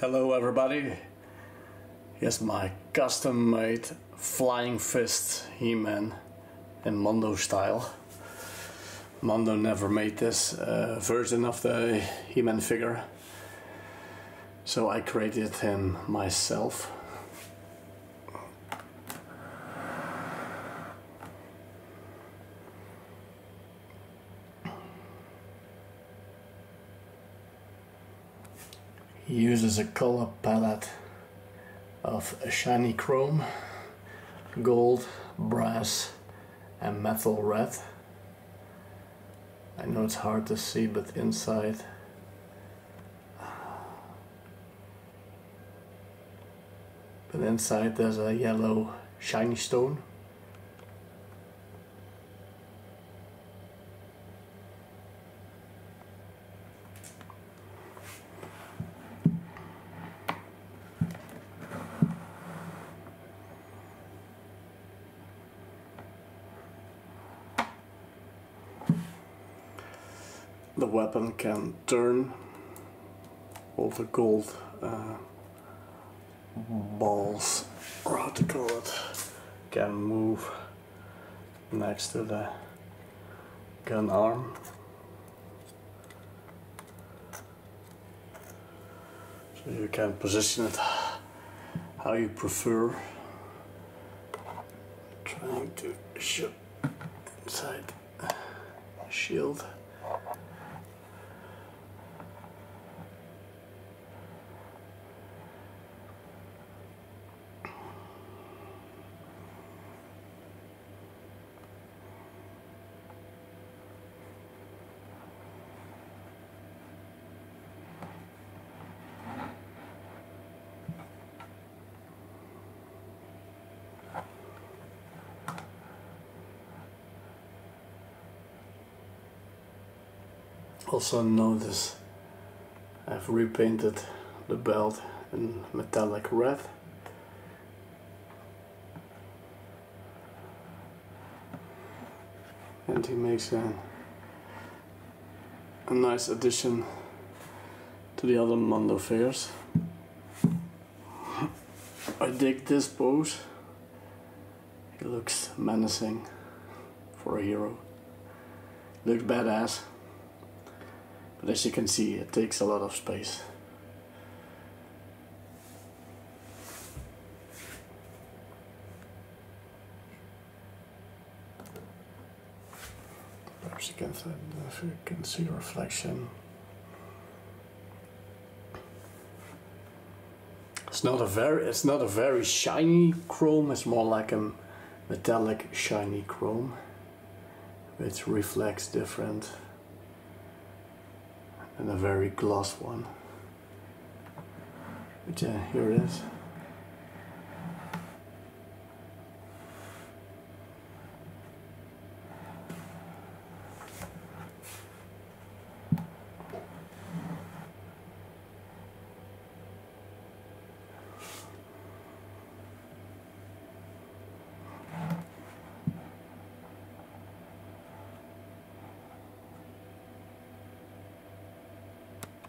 Hello everybody. Here's my custom made Flying Fist He-Man in Mondo style. Mondo never made this uh, version of the He-Man figure. So I created him myself. He uses a color palette of shiny chrome, gold, brass and metal red. I know it's hard to see but inside but inside there's a yellow shiny stone the weapon can turn all the gold uh, balls or how to call it can move next to the gun arm. So you can position it how you prefer. Trying to shoot inside shield Also notice I've repainted the belt in metallic red. And he makes a, a nice addition to the other Mondo figures. I dig this pose. He looks menacing for a hero. Looks badass. But as you can see, it takes a lot of space. Perhaps you can, if you can see reflection. It's not a very, it's not a very shiny chrome. It's more like a metallic shiny chrome, which reflects different and a very gloss one. But yeah, here it is.